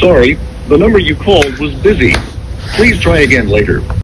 Sorry, the number you called was busy. Please try again later.